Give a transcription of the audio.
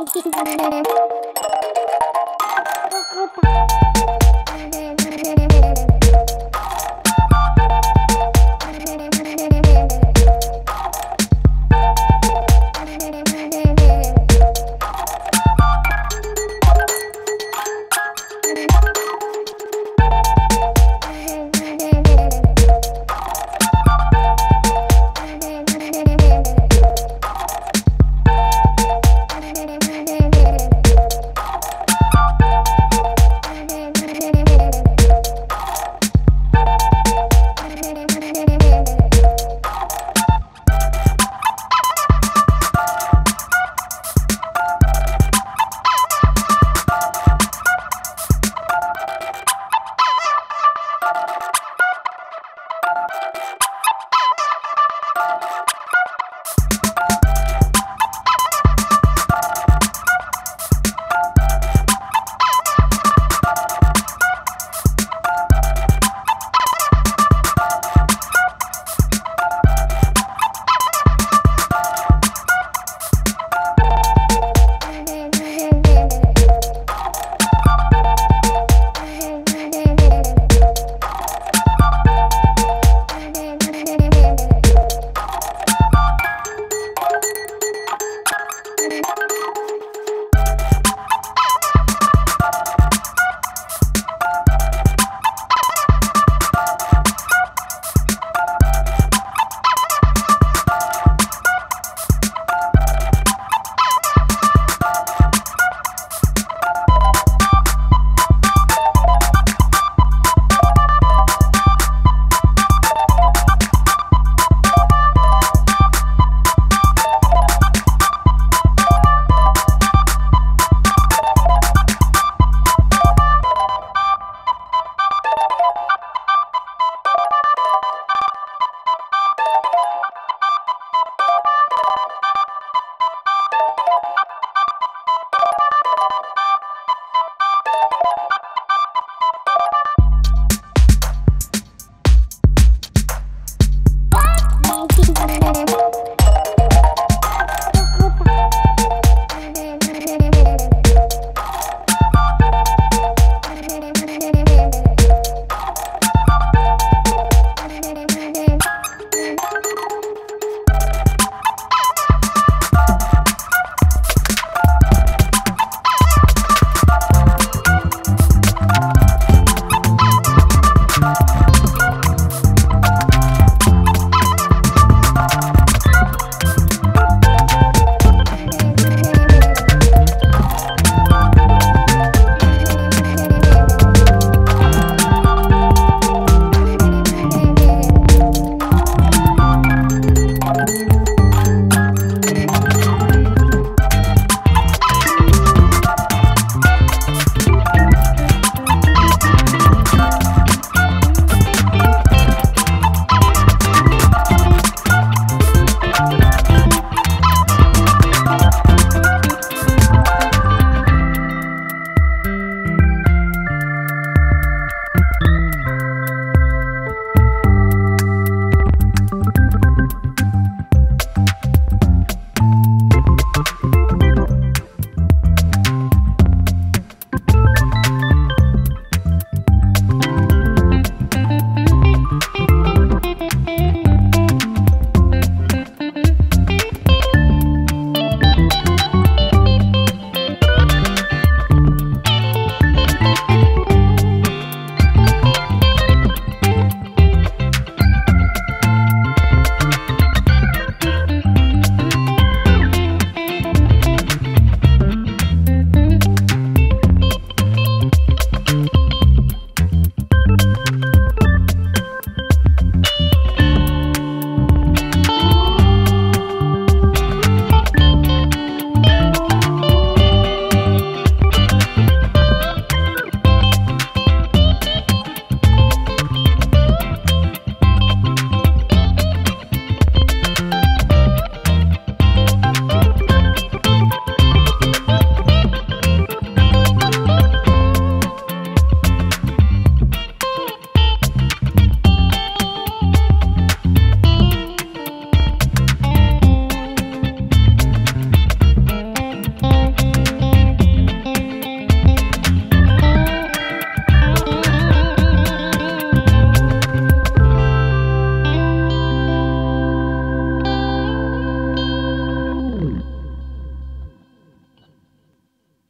大好きだな。Thank you.